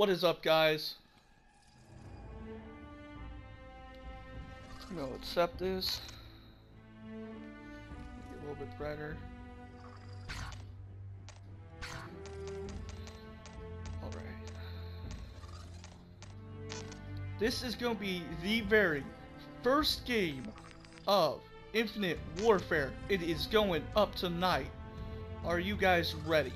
What is up, guys? I'm gonna accept this. It a little bit brighter. Alright. This is gonna be the very first game of Infinite Warfare. It is going up tonight. Are you guys ready?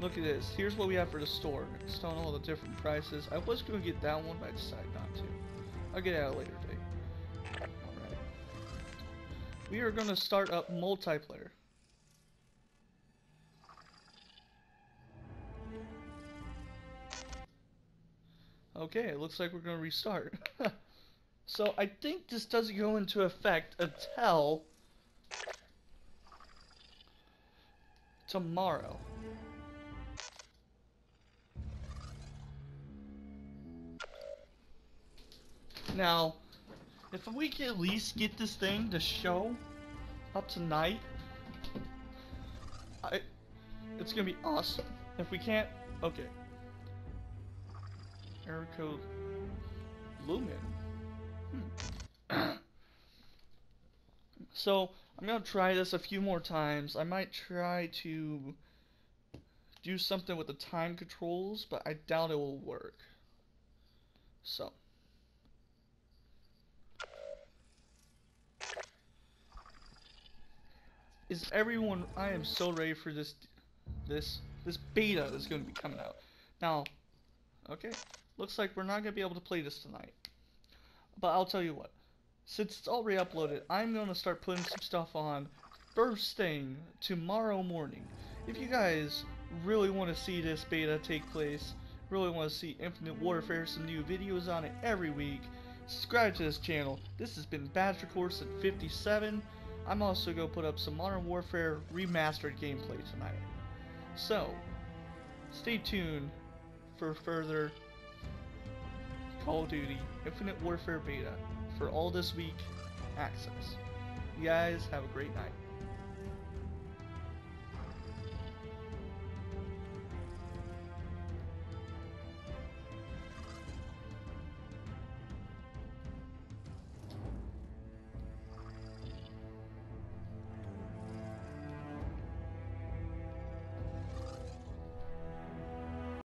Look at this. Here's what we have for the store. It's on all the different prices. I was going to get that one, but I decided not to. I'll get it later date. Alright. We are going to start up multiplayer. Okay, it looks like we're going to restart. so I think this doesn't go into effect until tomorrow. Now, if we can at least get this thing to show up tonight, I, it's gonna be awesome. If we can't, okay. Error code Lumen. So, I'm gonna try this a few more times. I might try to do something with the time controls, but I doubt it will work. So. Is everyone I am so ready for this this this beta that's going to be coming out. Now, okay, looks like we're not going to be able to play this tonight. But I'll tell you what. Since it's already uploaded, I'm going to start putting some stuff on first thing tomorrow morning. If you guys really want to see this beta take place, really want to see Infinite Warfare, some new videos on it every week, subscribe to this channel. This has been Badger Course at 57. I'm also going to put up some Modern Warfare remastered gameplay tonight. So, stay tuned for further Call of Duty Infinite Warfare beta for all this week access. You guys have a great night.